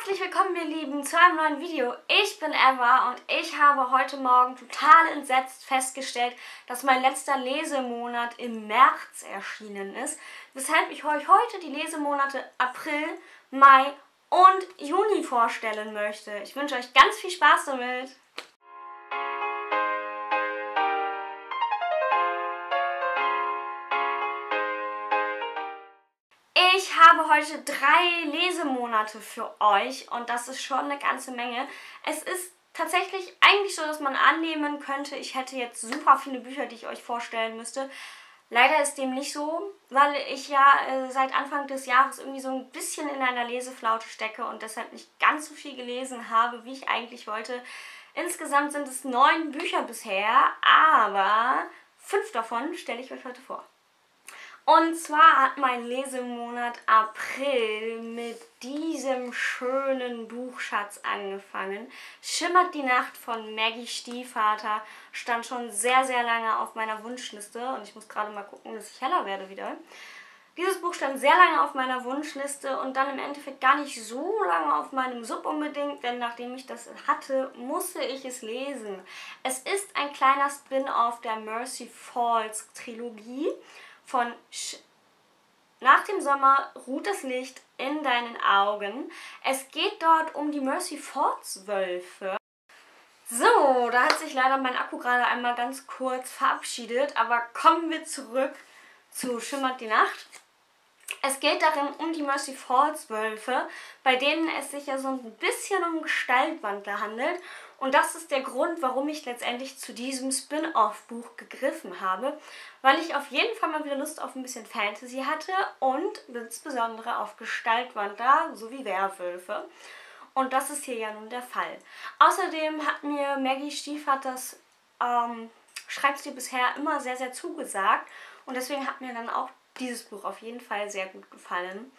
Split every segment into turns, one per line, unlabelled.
Herzlich willkommen, ihr Lieben, zu einem neuen Video. Ich bin Eva und ich habe heute Morgen total entsetzt festgestellt, dass mein letzter Lesemonat im März erschienen ist, weshalb ich euch heute die Lesemonate April, Mai und Juni vorstellen möchte. Ich wünsche euch ganz viel Spaß damit. Ich habe heute drei Lesemonate für euch und das ist schon eine ganze Menge. Es ist tatsächlich eigentlich so, dass man annehmen könnte, ich hätte jetzt super viele Bücher, die ich euch vorstellen müsste. Leider ist dem nicht so, weil ich ja äh, seit Anfang des Jahres irgendwie so ein bisschen in einer Leseflaute stecke und deshalb nicht ganz so viel gelesen habe, wie ich eigentlich wollte. Insgesamt sind es neun Bücher bisher, aber fünf davon stelle ich euch heute vor. Und zwar hat mein Lesemonat April mit diesem schönen Buchschatz angefangen. Schimmert die Nacht von Maggie Stiefvater stand schon sehr, sehr lange auf meiner Wunschliste und ich muss gerade mal gucken, dass ich heller werde wieder. Dieses Buch stand sehr lange auf meiner Wunschliste und dann im Endeffekt gar nicht so lange auf meinem Sub unbedingt, denn nachdem ich das hatte, musste ich es lesen. Es ist ein kleiner Spin-off der Mercy Falls Trilogie von Sch Nach dem Sommer ruht das Licht in deinen Augen. Es geht dort um die Mercy Falls Wölfe. So, da hat sich leider mein Akku gerade einmal ganz kurz verabschiedet, aber kommen wir zurück zu Schimmert die Nacht. Es geht darin um die Mercy Falls Wölfe, bei denen es sich ja so ein bisschen um Gestaltwandler handelt und das ist der Grund, warum ich letztendlich zu diesem Spin-off-Buch gegriffen habe, weil ich auf jeden Fall mal wieder Lust auf ein bisschen Fantasy hatte und insbesondere auf Gestaltwander sowie Werwölfe. Und das ist hier ja nun der Fall. Außerdem hat mir Maggie Stiefvaters ähm, Schreibstil bisher immer sehr, sehr zugesagt und deswegen hat mir dann auch dieses Buch auf jeden Fall sehr gut gefallen.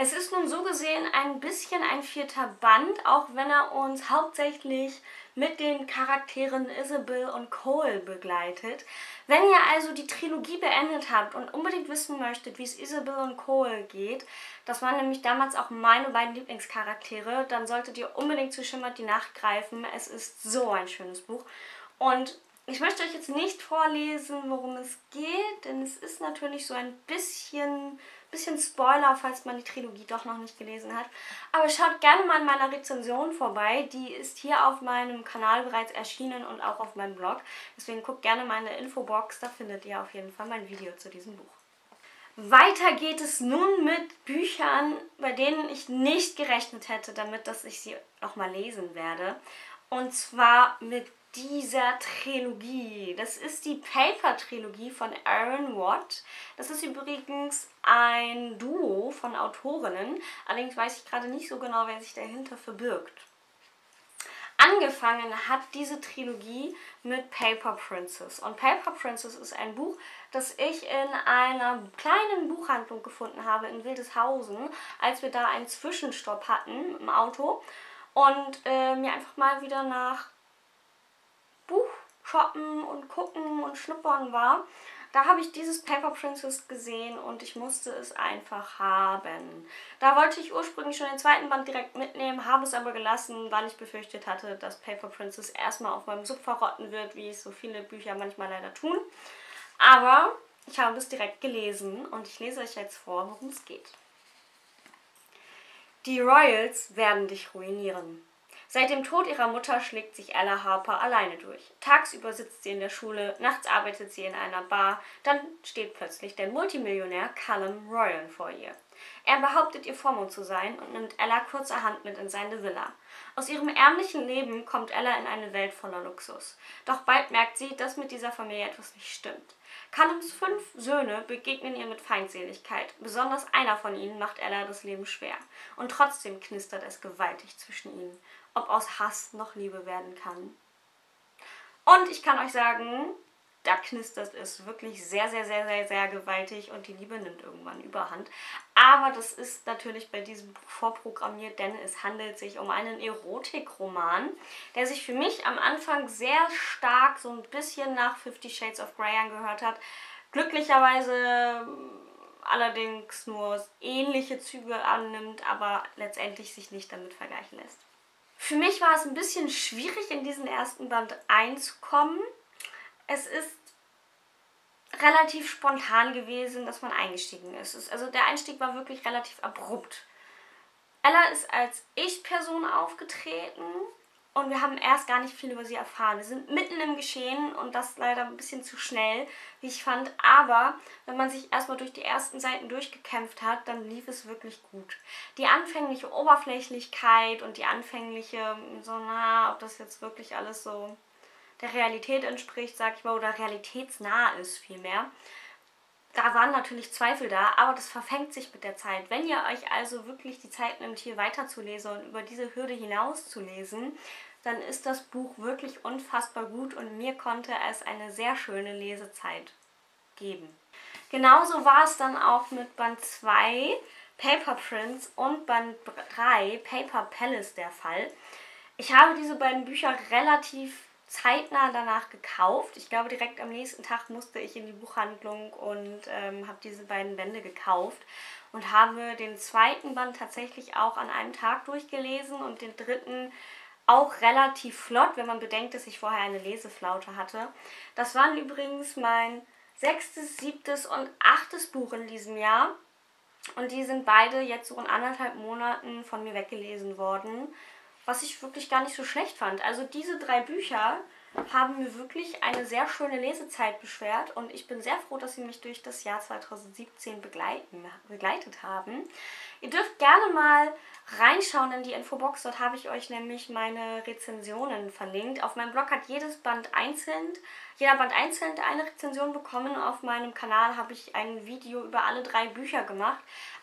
Es ist nun so gesehen ein bisschen ein vierter Band, auch wenn er uns hauptsächlich mit den Charakteren Isabel und Cole begleitet. Wenn ihr also die Trilogie beendet habt und unbedingt wissen möchtet, wie es Isabel und Cole geht, das waren nämlich damals auch meine beiden Lieblingscharaktere, dann solltet ihr unbedingt zu Schimmert die Nacht greifen. Es ist so ein schönes Buch. Und ich möchte euch jetzt nicht vorlesen, worum es geht, denn es ist natürlich so ein bisschen Bisschen Spoiler, falls man die Trilogie doch noch nicht gelesen hat. Aber schaut gerne mal in meiner Rezension vorbei. Die ist hier auf meinem Kanal bereits erschienen und auch auf meinem Blog. Deswegen guckt gerne mal in der Infobox, da findet ihr auf jeden Fall mein Video zu diesem Buch. Weiter geht es nun mit Büchern, bei denen ich nicht gerechnet hätte damit, dass ich sie nochmal lesen werde. Und zwar mit dieser Trilogie. Das ist die Paper-Trilogie von Aaron Watt. Das ist übrigens ein Duo von Autorinnen. Allerdings weiß ich gerade nicht so genau, wer sich dahinter verbirgt. Angefangen hat diese Trilogie mit Paper Princess. Und Paper Princess ist ein Buch, das ich in einer kleinen Buchhandlung gefunden habe in Wildeshausen, als wir da einen Zwischenstopp hatten im Auto und äh, mir einfach mal wieder nach Buch shoppen und gucken und schnuppern war, da habe ich dieses Paper Princess gesehen und ich musste es einfach haben. Da wollte ich ursprünglich schon den zweiten Band direkt mitnehmen, habe es aber gelassen, weil ich befürchtet hatte, dass Paper Princess erstmal auf meinem Sub verrotten wird, wie es so viele Bücher manchmal leider tun. Aber ich habe es direkt gelesen und ich lese euch jetzt vor, worum es geht. Die Royals werden dich ruinieren. Seit dem Tod ihrer Mutter schlägt sich Ella Harper alleine durch. Tagsüber sitzt sie in der Schule, nachts arbeitet sie in einer Bar, dann steht plötzlich der Multimillionär Callum Royal vor ihr. Er behauptet, ihr Vormund zu sein und nimmt Ella kurzerhand mit in seine Villa. Aus ihrem ärmlichen Leben kommt Ella in eine Welt voller Luxus. Doch bald merkt sie, dass mit dieser Familie etwas nicht stimmt. Callums fünf Söhne begegnen ihr mit Feindseligkeit. Besonders einer von ihnen macht Ella das Leben schwer. Und trotzdem knistert es gewaltig zwischen ihnen ob aus Hass noch Liebe werden kann. Und ich kann euch sagen, da knistert es wirklich sehr, sehr, sehr, sehr, sehr gewaltig und die Liebe nimmt irgendwann überhand. Aber das ist natürlich bei diesem Buch vorprogrammiert, denn es handelt sich um einen Erotikroman, der sich für mich am Anfang sehr stark so ein bisschen nach Fifty Shades of Grey angehört hat. Glücklicherweise allerdings nur ähnliche Züge annimmt, aber letztendlich sich nicht damit vergleichen lässt. Für mich war es ein bisschen schwierig, in diesen ersten Band einzukommen. Es ist relativ spontan gewesen, dass man eingestiegen ist. Also der Einstieg war wirklich relativ abrupt. Ella ist als Ich-Person aufgetreten und wir haben erst gar nicht viel über sie erfahren. Wir sind mitten im Geschehen und das leider ein bisschen zu schnell, wie ich fand. Aber wenn man sich erstmal durch die ersten Seiten durchgekämpft hat, dann lief es wirklich gut. Die anfängliche Oberflächlichkeit und die anfängliche, so na, ob das jetzt wirklich alles so der Realität entspricht, sag ich mal, oder realitätsnah ist vielmehr. Da waren natürlich Zweifel da, aber das verfängt sich mit der Zeit. Wenn ihr euch also wirklich die Zeit nimmt, hier weiterzulesen und über diese Hürde hinaus zu lesen, dann ist das Buch wirklich unfassbar gut und mir konnte es eine sehr schöne Lesezeit geben. Genauso war es dann auch mit Band 2 Paper Prince und Band 3 Paper Palace der Fall. Ich habe diese beiden Bücher relativ zeitnah danach gekauft. Ich glaube, direkt am nächsten Tag musste ich in die Buchhandlung und ähm, habe diese beiden Bände gekauft und habe den zweiten Band tatsächlich auch an einem Tag durchgelesen und den dritten auch relativ flott, wenn man bedenkt, dass ich vorher eine Leseflaute hatte. Das waren übrigens mein sechstes, siebtes und achtes Buch in diesem Jahr. Und die sind beide jetzt so in anderthalb Monaten von mir weggelesen worden was ich wirklich gar nicht so schlecht fand. Also diese drei Bücher haben mir wirklich eine sehr schöne Lesezeit beschwert und ich bin sehr froh, dass sie mich durch das Jahr 2017 begleiten, begleitet haben. Ihr dürft gerne mal reinschauen in die Infobox, dort habe ich euch nämlich meine Rezensionen verlinkt. Auf meinem Blog hat jedes Band einzeln, jeder Band einzeln eine Rezension bekommen. Auf meinem Kanal habe ich ein Video über alle drei Bücher gemacht.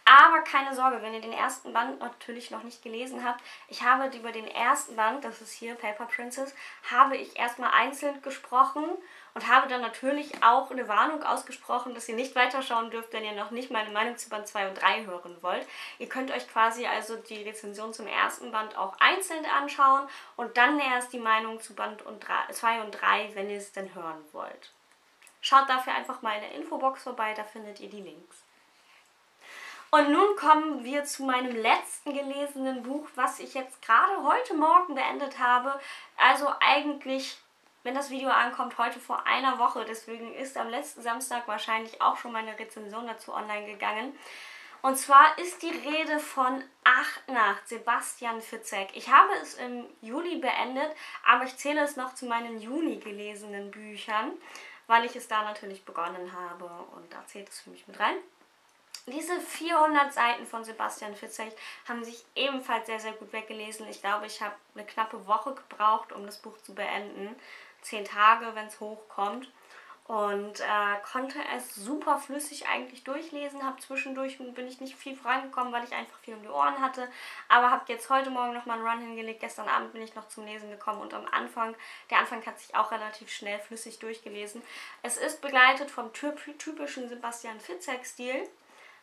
Aber keine Sorge, wenn ihr den ersten Band natürlich noch nicht gelesen habt, ich habe über den ersten Band, das ist hier Paper Princess, habe ich erstmal einzeln gesprochen und habe dann natürlich auch eine Warnung ausgesprochen, dass ihr nicht weiterschauen dürft, wenn ihr noch nicht meine Meinung zu Band 2 und 3 hören wollt. Ihr könnt euch quasi also die Rezension zum ersten Band auch einzeln anschauen und dann erst die Meinung zu Band 2 und 3, wenn ihr es denn hören wollt. Schaut dafür einfach mal in der Infobox vorbei, da findet ihr die Links. Und nun kommen wir zu meinem letzten gelesenen Buch, was ich jetzt gerade heute Morgen beendet habe. Also eigentlich, wenn das Video ankommt, heute vor einer Woche. Deswegen ist am letzten Samstag wahrscheinlich auch schon meine Rezension dazu online gegangen. Und zwar ist die Rede von Acht Nacht, Sebastian Fitzek. Ich habe es im Juli beendet, aber ich zähle es noch zu meinen Juni gelesenen Büchern, weil ich es da natürlich begonnen habe und da zählt es für mich mit rein. Diese 400 Seiten von Sebastian Fitzek haben sich ebenfalls sehr, sehr gut weggelesen. Ich glaube, ich habe eine knappe Woche gebraucht, um das Buch zu beenden. Zehn Tage, wenn es hochkommt. Und äh, konnte es super flüssig eigentlich durchlesen. Habe zwischendurch bin ich nicht viel vorangekommen, weil ich einfach viel um die Ohren hatte. Aber habe jetzt heute Morgen nochmal einen Run hingelegt. Gestern Abend bin ich noch zum Lesen gekommen. Und am Anfang, der Anfang hat sich auch relativ schnell flüssig durchgelesen. Es ist begleitet vom typischen Sebastian Fitzek-Stil.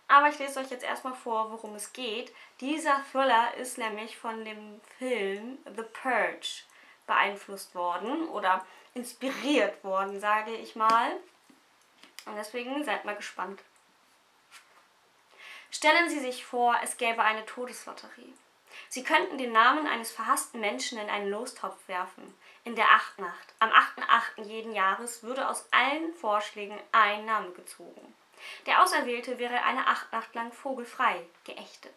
Aber ich lese euch jetzt erstmal vor, worum es geht. Dieser Thriller ist nämlich von dem Film The Purge beeinflusst worden oder inspiriert worden, sage ich mal. Und deswegen seid mal gespannt. Stellen Sie sich vor, es gäbe eine Todeslotterie. Sie könnten den Namen eines verhassten Menschen in einen Lostopf werfen. In der Achtnacht, am 8.8. jeden Jahres, würde aus allen Vorschlägen ein Name gezogen. Der Auserwählte wäre eine Achtnacht lang vogelfrei, geächtet.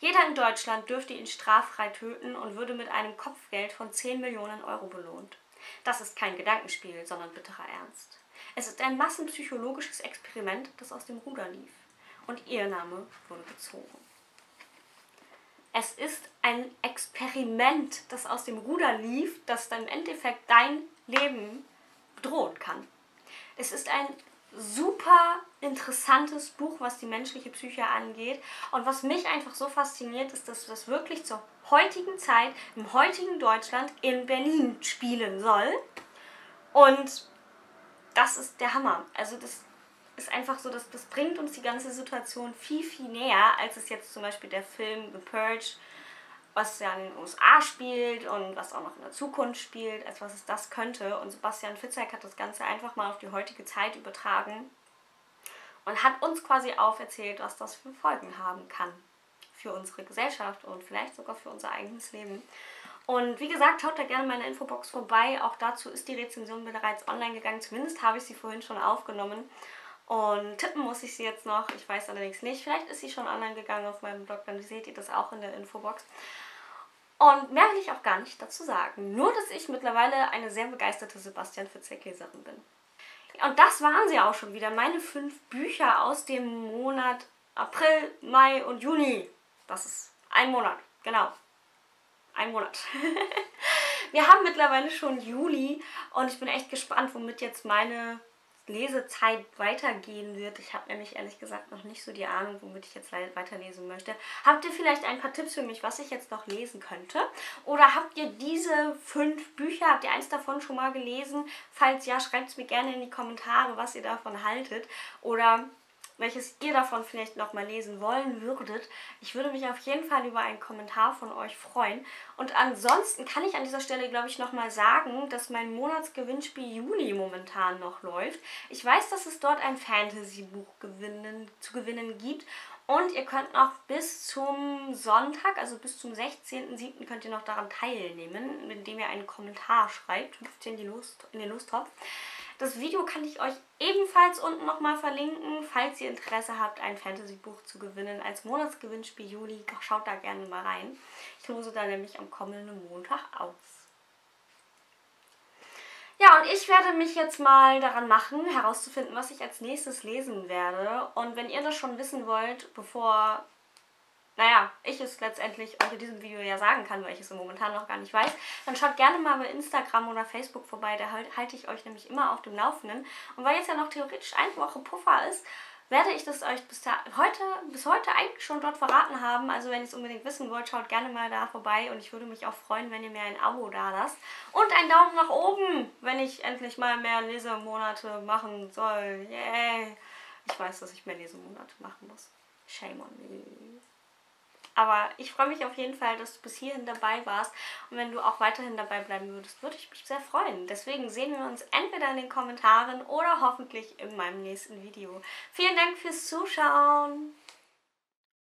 Jeder in Deutschland dürfte ihn straffrei töten und würde mit einem Kopfgeld von 10 Millionen Euro belohnt. Das ist kein Gedankenspiel, sondern bitterer Ernst. Es ist ein massenpsychologisches Experiment, das aus dem Ruder lief. Und ihr Name wurde gezogen. Es ist ein Experiment, das aus dem Ruder lief, das dann im Endeffekt dein Leben bedrohen kann. Es ist ein super interessantes Buch, was die menschliche Psyche angeht. Und was mich einfach so fasziniert, ist, dass das wirklich zur heutigen Zeit, im heutigen Deutschland, in Berlin spielen soll. Und das ist der Hammer. Also das ist einfach so, dass das bringt uns die ganze Situation viel, viel näher, als es jetzt zum Beispiel der Film The Purge was ja in den USA spielt und was auch noch in der Zukunft spielt, als was es das könnte. Und Sebastian Fitzek hat das Ganze einfach mal auf die heutige Zeit übertragen. und hat uns quasi auferzählt, was das für Folgen haben kann für unsere Gesellschaft und vielleicht sogar für unser eigenes Leben. Und wie gesagt, schaut da gerne meine Infobox vorbei. Auch dazu ist die Rezension bereits online gegangen. Zumindest habe ich sie vorhin schon aufgenommen. Und tippen muss ich sie jetzt noch. Ich weiß allerdings nicht. Vielleicht ist sie schon online gegangen auf meinem Blog. Dann seht ihr das auch in der Infobox. Und mehr will ich auch gar nicht dazu sagen. Nur, dass ich mittlerweile eine sehr begeisterte Sebastian Fitzek-Leserin bin. Und das waren sie auch schon wieder. Meine fünf Bücher aus dem Monat April, Mai und Juni. Das ist ein Monat, genau. Ein Monat. Wir haben mittlerweile schon Juli und ich bin echt gespannt, womit jetzt meine Lesezeit weitergehen wird. Ich habe nämlich ehrlich gesagt noch nicht so die Ahnung, womit ich jetzt weiterlesen möchte. Habt ihr vielleicht ein paar Tipps für mich, was ich jetzt noch lesen könnte? Oder habt ihr diese fünf Bücher, habt ihr eins davon schon mal gelesen? Falls ja, schreibt es mir gerne in die Kommentare, was ihr davon haltet. Oder welches ihr davon vielleicht nochmal lesen wollen würdet. Ich würde mich auf jeden Fall über einen Kommentar von euch freuen. Und ansonsten kann ich an dieser Stelle, glaube ich, nochmal sagen, dass mein Monatsgewinnspiel Juli momentan noch läuft. Ich weiß, dass es dort ein Fantasy-Buch zu gewinnen gibt. Und ihr könnt noch bis zum Sonntag, also bis zum 16.07. könnt ihr noch daran teilnehmen, indem ihr einen Kommentar schreibt. Hüpft in, in den Lostopf. Das Video kann ich euch ebenfalls unten nochmal verlinken, falls ihr Interesse habt, ein Fantasy-Buch zu gewinnen als Monatsgewinnspiel Juli. Schaut da gerne mal rein. Ich lose da nämlich am kommenden Montag aus. Ja, und ich werde mich jetzt mal daran machen, herauszufinden, was ich als nächstes lesen werde. Und wenn ihr das schon wissen wollt, bevor naja, ich es letztendlich euch in diesem Video ja sagen kann, weil ich es momentan noch gar nicht weiß, dann schaut gerne mal bei Instagram oder Facebook vorbei, da halte ich euch nämlich immer auf dem Laufenden. Und weil jetzt ja noch theoretisch eine Woche Puffer ist, werde ich das euch bis, heute, bis heute eigentlich schon dort verraten haben. Also wenn ihr es unbedingt wissen wollt, schaut gerne mal da vorbei und ich würde mich auch freuen, wenn ihr mir ein Abo da lasst. Und einen Daumen nach oben, wenn ich endlich mal mehr Lesemonate machen soll. Yay! Ich weiß, dass ich mehr Lesemonate machen muss. Shame on me. Aber ich freue mich auf jeden Fall, dass du bis hierhin dabei warst. Und wenn du auch weiterhin dabei bleiben würdest, würde ich mich sehr freuen. Deswegen sehen wir uns entweder in den Kommentaren oder hoffentlich in meinem nächsten Video. Vielen Dank fürs Zuschauen.